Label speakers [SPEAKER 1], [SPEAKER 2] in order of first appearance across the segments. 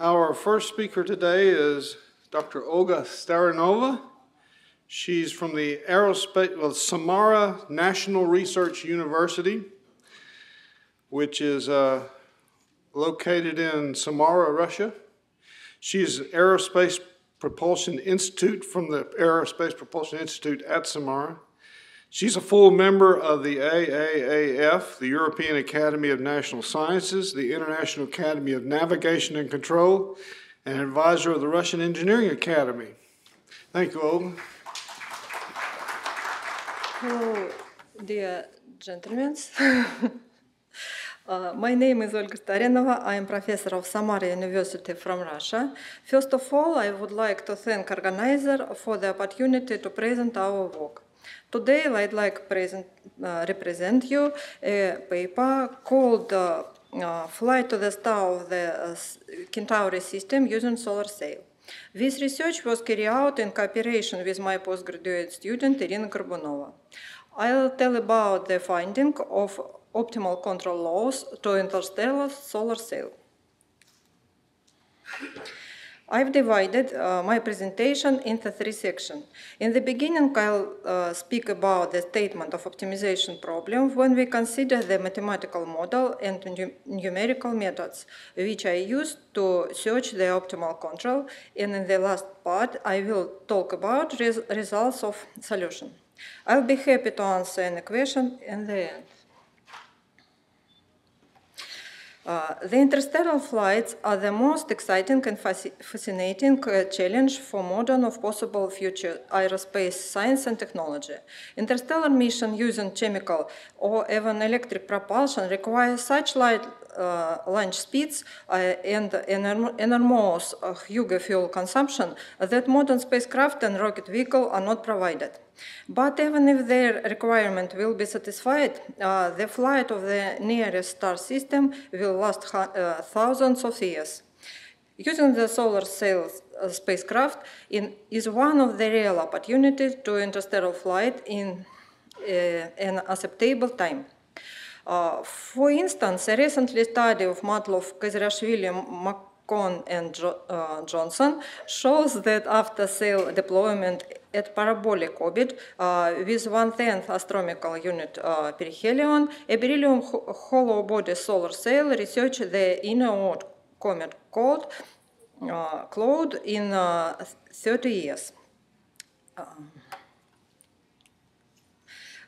[SPEAKER 1] Our first speaker today is Dr. Olga Starinova. She's from the Aerospace, well, Samara National Research University, which is uh, located in Samara, Russia. She's Aerospace Propulsion Institute from the Aerospace Propulsion Institute at Samara. She's a full member of the AAAF, the European Academy of National Sciences, the International Academy of Navigation and Control, and advisor of the Russian Engineering Academy. Thank you, Olga.
[SPEAKER 2] Hello, dear gentlemen. Uh, my name is Olga Starinova. I am professor of Samara University from Russia. First of all, I would like to thank organizer for the opportunity to present our work. Today, I'd like to uh, represent you a paper called uh, uh, Flight to the Star of the uh, Centauri System using Solar Sail. This research was carried out in cooperation with my postgraduate student Irina Gorbunova. I'll tell about the finding of optimal control laws to interstellar solar sail. I've divided uh, my presentation into three sections. In the beginning, I'll uh, speak about the statement of optimization problem when we consider the mathematical model and numerical methods which I used to search the optimal control. And in the last part, I will talk about res results of solution. I'll be happy to answer any question in the end. Uh, the interstellar flights are the most exciting and fascinating uh, challenge for modern of possible future aerospace science and technology. Interstellar mission using chemical or even electric propulsion requires such light uh, launch speeds uh, and enormous uh, huge fuel consumption that modern spacecraft and rocket vehicle are not provided. But even if their requirement will be satisfied, uh, the flight of the nearest star system will last uh, thousands of years. Using the solar sail uh, spacecraft in, is one of the real opportunities to interstellar flight in uh, an acceptable time. Uh, for instance, a recent study of Matloff, Kezerashvili, Maccone, and jo uh, Johnson shows that after sail deployment at parabolic orbit uh, with one-tenth astronomical unit uh, perihelion, a beryllium hollow body solar sail researched the inner comet called uh, cloud in uh, 30 years. Um,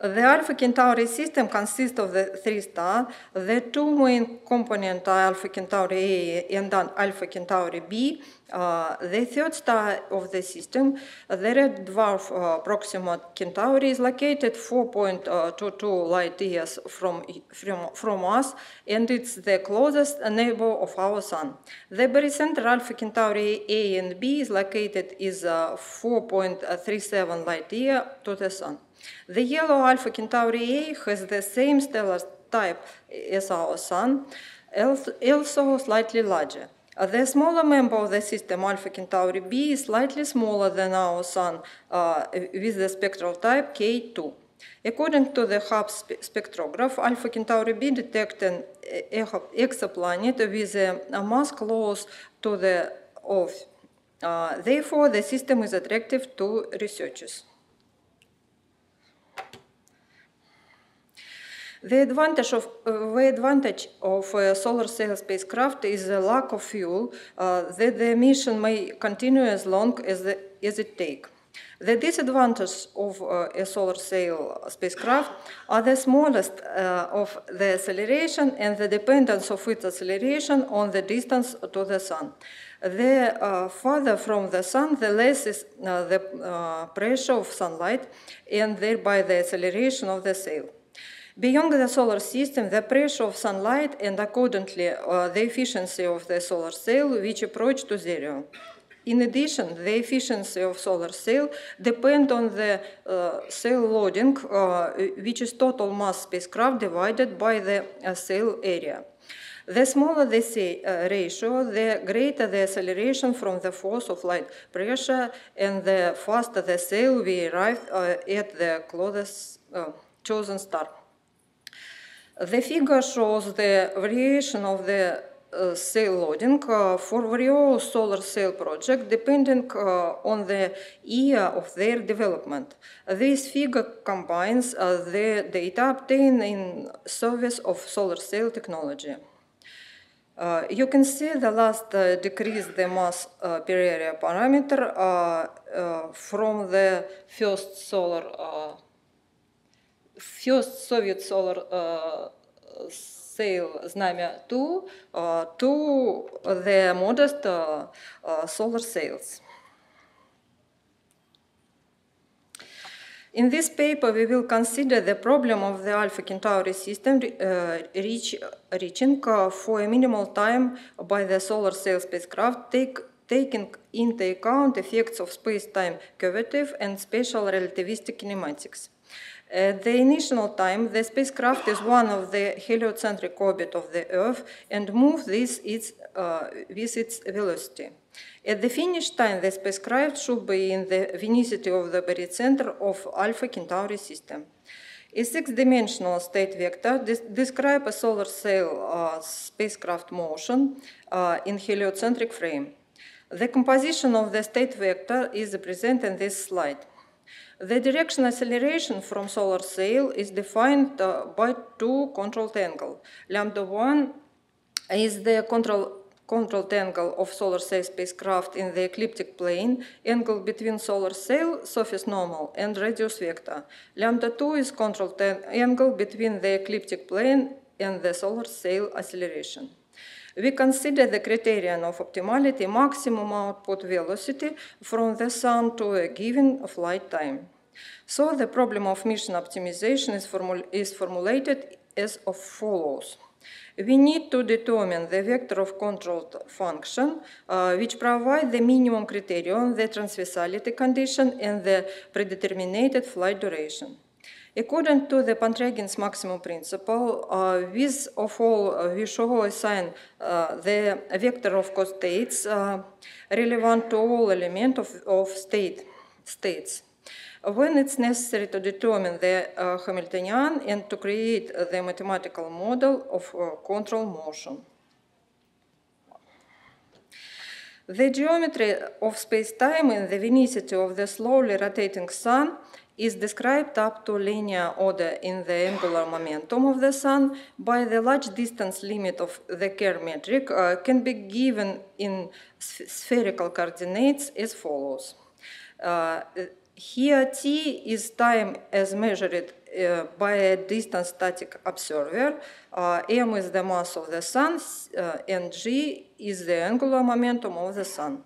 [SPEAKER 2] the Alpha Centauri system consists of the three stars. The two main components are Alpha Centauri A and Alpha Centauri B. Uh, the third star of the system, the red dwarf uh, Proxima Centauri, is located 4.22 light years from, from, from us, and it's the closest neighbor of our Sun. The barycenter Alpha Centauri A and B is located is uh, 4.37 light year to the Sun. The yellow Alpha Centauri A has the same stellar type as our Sun, also slightly larger. The smaller member of the system, Alpha Centauri b, is slightly smaller than our Sun uh, with the spectral type K2. According to the Hubble spectrograph, Alpha Centauri b detects an exoplanet with a mass close to the Earth. Uh, therefore, the system is attractive to researchers. The advantage of, uh, the advantage of a solar sail spacecraft is the lack of fuel, uh, that the mission may continue as long as, the, as it takes. The disadvantages of uh, a solar sail spacecraft are the smallest uh, of the acceleration and the dependence of its acceleration on the distance to the Sun. The uh, farther from the Sun, the less is uh, the uh, pressure of sunlight and thereby the acceleration of the sail. Beyond the solar system, the pressure of sunlight and accordingly uh, the efficiency of the solar sail which approach to zero. In addition, the efficiency of solar sail depend on the uh, sail loading, uh, which is total mass spacecraft divided by the uh, sail area. The smaller the say, uh, ratio, the greater the acceleration from the force of light pressure, and the faster the sail we arrive uh, at the closest chosen star. The figure shows the variation of the uh, sail loading uh, for various solar sail projects depending uh, on the year of their development. This figure combines uh, the data obtained in service of solar sail technology. Uh, you can see the last uh, decrease the mass per area parameter from the first solar, first Soviet solar uh, sail Znamya 2 uh, to the modest uh, solar sails. In this paper, we will consider the problem of the Alpha Centauri system reach, reaching for a minimal time by the solar sail spacecraft, take, taking into account effects of space-time curvature and special relativistic kinematics. At the initial time, the spacecraft is one of the heliocentric orbit of the Earth and moves this its, uh, with its velocity. At the finish time, the spacecraft should be in the vicinity of the barycenter of Alpha Centauri system. A six-dimensional state vector des- describes a solar sail uh, spacecraft motion uh, in heliocentric frame. The composition of the state vector is presented in this slide. The direction acceleration from solar sail is defined uh, by two controlled angles. Lambda 1 is the control, controlled angle of solar sail spacecraft in the ecliptic plane, angle between solar sail, surface normal, and radius vector. Lambda 2 is controlled an- angle between the ecliptic plane and the solar sail acceleration. We consider the criterion of optimality maximum output velocity from the sun to a given flight time. So the problem of mission optimization is, formul- is formulated as of follows. We need to determine the vector of controlled function, uh, which provide the minimum criterion, the transversality condition, and the predetermined flight duration. According to the Pontryagin's maximum principle, uh, with of all uh, we uh, the vector of costates uh, relevant to all elements of, of state states. When it's necessary to determine the uh, Hamiltonian and to create the mathematical model of uh, control motion. The geometry of space-time in the vicinity of the slowly rotating sun is described up to linear order in the angular momentum of the sun by the large distance limit of the Kerr metric uh, can be given in sph- spherical coordinates as follows. Uh, here t is time as measured uh, by a distant static observer, uh, m is the mass of the sun, uh, and g is the angular momentum of the sun.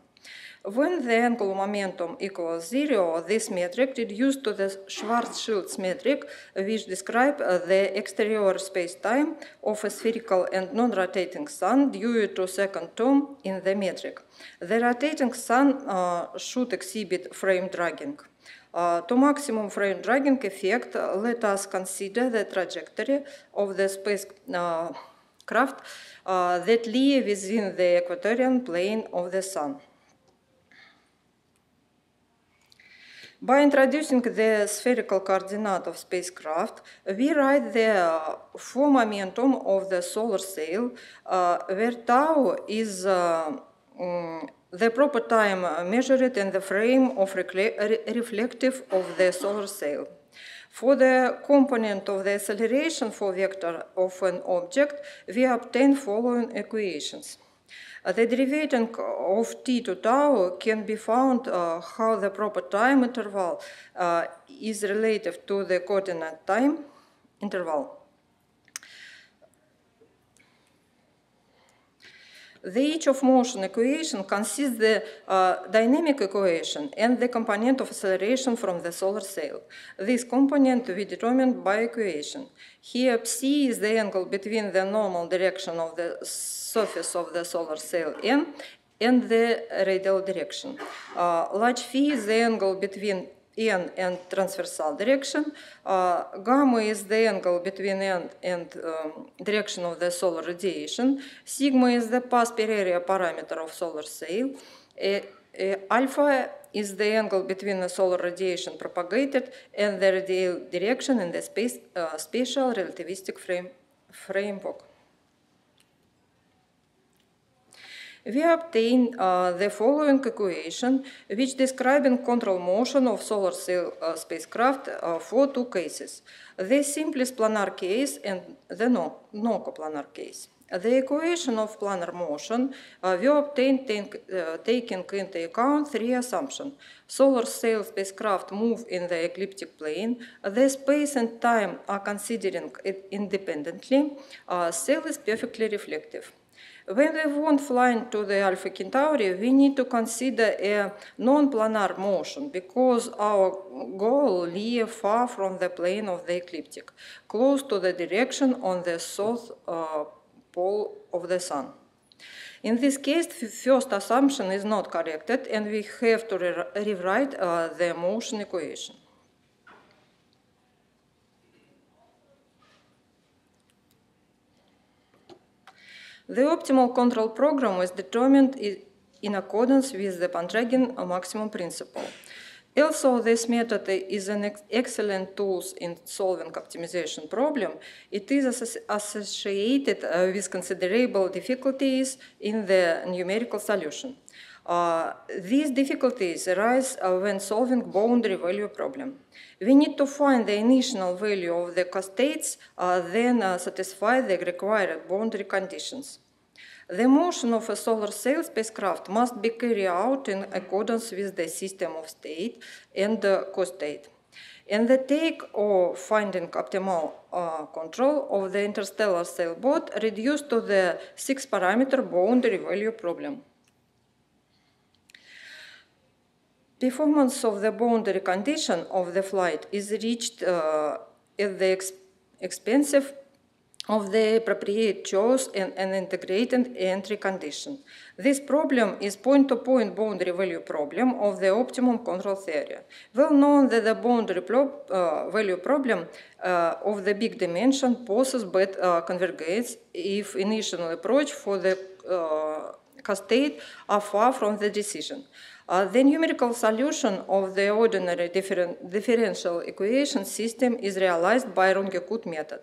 [SPEAKER 2] When the angular momentum equals zero, this metric reduced to the Schwarzschild metric, which describes the exterior space-time of a spherical and non-rotating sun due to second term in the metric. The rotating sun uh, should exhibit frame dragging. Uh, to maximum frame dragging effect, uh, let us consider the trajectory of the spacecraft uh, that lie within the equatorial plane of the sun. By introducing the spherical coordinate of spacecraft, we write the uh, full momentum of the solar sail, uh, where tau is uh, mm, the proper time measured in the frame of re- reflective of the solar sail. For the component of the acceleration for vector of an object, we obtain following equations. The derivation of t to tau can be found uh, how the proper time interval uh, is relative to the coordinate time interval. The each of motion equation consists the uh, dynamic equation and the component of acceleration from the solar sail. This component we determined by equation. Here, psi is the angle between the normal direction of the surface of the solar sail n and the radial direction. Uh, large phi is the angle between n and transversal direction. Uh, gamma is the angle between n and um, direction of the solar radiation. Sigma is the path per area parameter of solar sail. Uh, uh, alpha is the angle between the solar radiation propagated and the radial direction in the space, uh, spatial relativistic frame, framework. We obtain uh, the following equation, which describing control motion of solar sail uh, spacecraft uh, for two cases, the simplest planar case and the no, no coplanar case. The equation of planar motion uh, we obtain uh, taking into account three assumptions. Solar sail spacecraft move in the ecliptic plane, the space and time are considering it independently, uh, sail is perfectly reflective. When we want flying to the Alpha Centauri, we need to consider a non-planar motion because our goal lies far from the plane of the ecliptic, close to the direction on the south uh, pole of the sun. In this case, the first assumption is not corrected, and we have to re rewrite uh, the motion equation. The optimal control program was determined in accordance with the Pontryagin maximum principle. Also, this method is an ex excellent tool in solving optimization problem. It is associated uh, with considerable difficulties in the numerical solution. Uh, these difficulties arise uh, when solving boundary value problem. We need to find the initial value of the costates, uh, then uh, satisfy the required boundary conditions. The motion of a solar sail spacecraft must be carried out in accordance with the system of state and the costate. And the take or finding optimal uh, control of the interstellar sailboat reduced to the six parameter boundary value problem. Performance of the boundary condition of the flight is reached uh, at the ex expensive of the appropriate choice and an integrated entry condition. This problem is point-to-point -point boundary value problem of the optimum control theory. Well known that the boundary uh, value problem uh, of the big dimension poses but uh, converges if initial approach for the uh, state are far from the decision. Uh, the numerical solution of the ordinary differen differential equation system is realized by Runge-Kutta method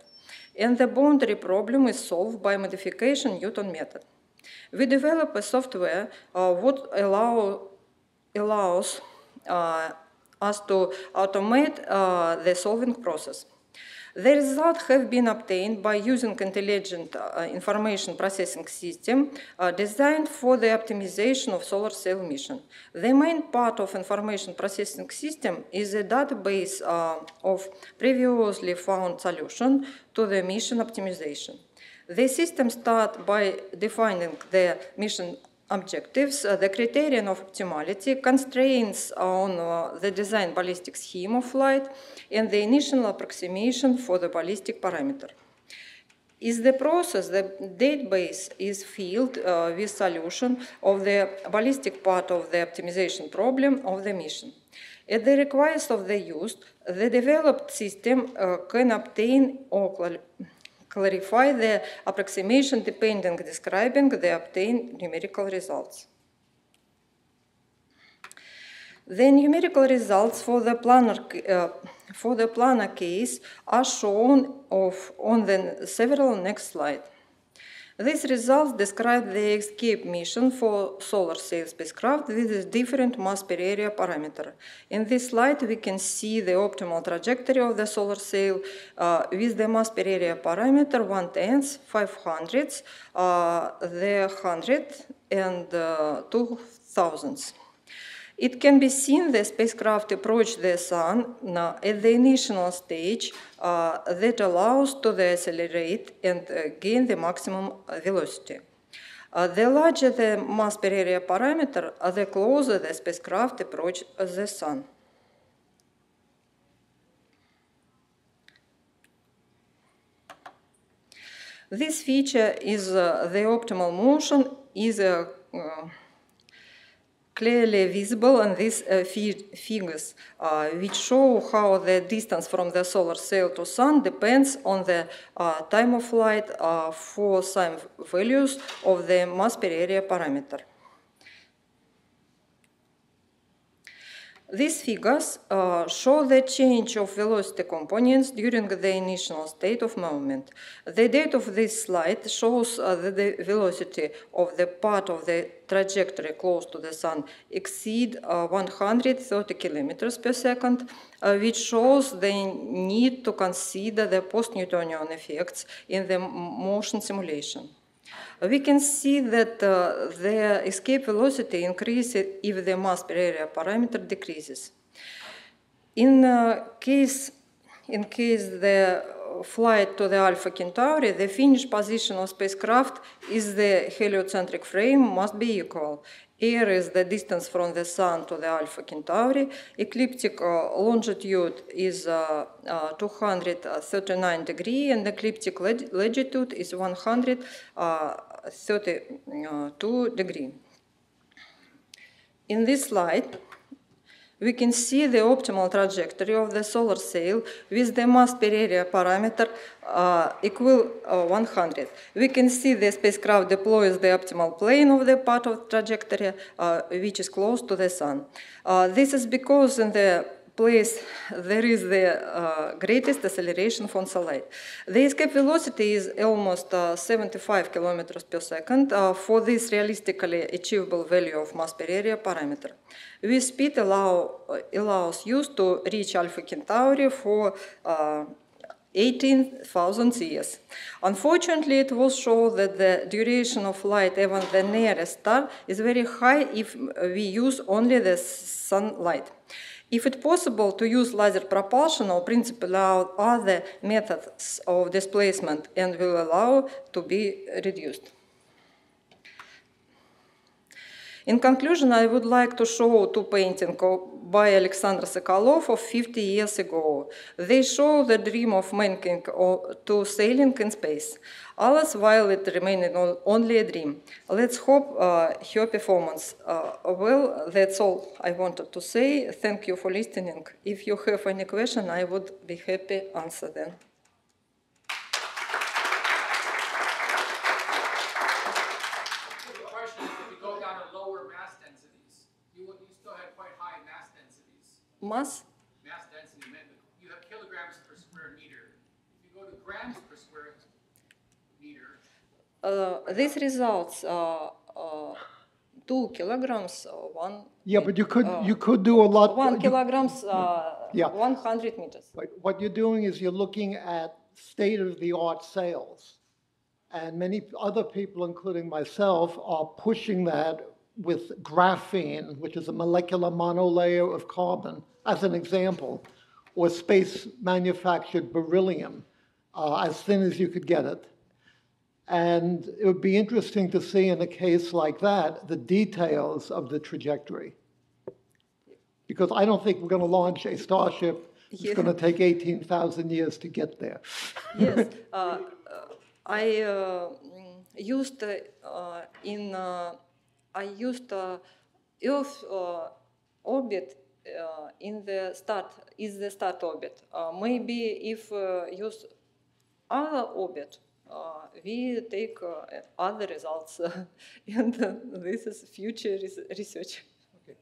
[SPEAKER 2] and the boundary problem is solved by modification Newton method. We develop a software uh, what allow, allows uh, us to automate uh, the solving process. The results have been obtained by using intelligent uh, information processing system uh, designed for the optimization of solar sail mission. The main part of information processing system is a database uh, of previously found solution to the mission optimization. The system starts by defining the mission objectives, uh, the criterion of optimality, constraints on uh, the design ballistic scheme of flight, and the initial approximation for the ballistic parameter. Is the process, the database is filled uh, with solution of the ballistic part of the optimization problem of the mission. At the request of the used, the developed system uh, can obtain or clarify the approximation depending describing the obtained numerical results. The numerical results for the planar, uh, for the case are shown of, on the several next slide. These results describe the ESCAPE mission for solar sail spacecraft with a different mass per area parameter. In this slide, we can see the optimal trajectory of the solar sail uh, with the mass per area parameter 1 tenths, 500, uh, the 100, and uh, 2000s. It can be seen the spacecraft approach the Sun at the initial stage uh, that allows to accelerate and uh, gain the maximum velocity. Uh, the larger the mass per area parameter, uh, the closer the spacecraft approach the Sun. This feature is uh, the optimal motion is a uh, clearly visible in these uh, figures, uh, which show how the distance from the solar sail to sun depends on the uh, time of flight uh, for some values of the mass per area parameter. These figures uh, show the change of velocity components during the initial state of movement. The date of this slide shows uh, that the velocity of the part of the trajectory close to the Sun exceed uh, 130 kilometers per second, uh, which shows the need to consider the post-Newtonian effects in the motion simulation. We can see that uh, the escape velocity increases if the mass per area parameter decreases. In uh, case, in case the flight to the Alpha Centauri, the finished position of spacecraft is the heliocentric frame must be equal. Air is the distance from the Sun to the Alpha Centauri. Ecliptic uh, longitude is uh, uh, 239 degree, and ecliptic latitude is 132 degree. In this slide, we can see the optimal trajectory of the solar sail with the mass per area parameter uh, equal uh, 100. We can see the spacecraft deploys the optimal plane of the path of trajectory, uh, which is close to the sun. Uh, this is because in the place there is the uh, greatest acceleration from sunlight. The escape velocity is almost uh, 75 kilometers per second uh, for this realistically achievable value of mass per area parameter. This speed allow, uh, allows use to reach Alpha Centauri for uh, 18,000 years. Unfortunately, it was shown that the duration of light even the nearest star is very high if we use only the sunlight. If it's possible to use laser propulsion or principally allow other methods of displacement and will allow to be reduced. In conclusion, I would like to show two paintings by Alexander Sokolov of 50 years ago. They show the dream of mankind to sailing in space. Alice, while it remained only a dream. Let's hope uh, her performance. Uh, well, that's all I wanted to say. Thank you for listening. If you have any question, I would be happy to answer them.
[SPEAKER 3] The question is, if you go down to lower mass densities, you, would- you still had quite high mass densities.
[SPEAKER 2] Mass?
[SPEAKER 3] Mass density meant that you have kilograms per square meter. If you go to grams per square meter,
[SPEAKER 2] Uh, these results are uh, two kilograms, uh, one.
[SPEAKER 4] Yeah, but you could, you could do a lot.
[SPEAKER 2] One
[SPEAKER 4] you-
[SPEAKER 2] kilograms, uh,
[SPEAKER 4] Yeah.
[SPEAKER 2] 100 meters.
[SPEAKER 4] But what you're doing is you're looking at state-of-the-art sails. And many other people, including myself, are pushing that with graphene, which is a molecular monolayer of carbon, as an example, or space manufactured beryllium, uh, as thin as you could get it. And it would be interesting to see in a case like that, the details of the trajectory. Because I don't think we're going to launch a Starship it's
[SPEAKER 2] Yeah.
[SPEAKER 4] going to take 18,000 years to get there.
[SPEAKER 2] Yes, uh, uh, I uh, mm, used uh, uh, in uh, I used uh, Earth uh, orbit uh, in the start is the start orbit. Uh, maybe if uh, use other orbit, uh, we take uh, other results, and uh, this is future res- research.
[SPEAKER 4] Okay.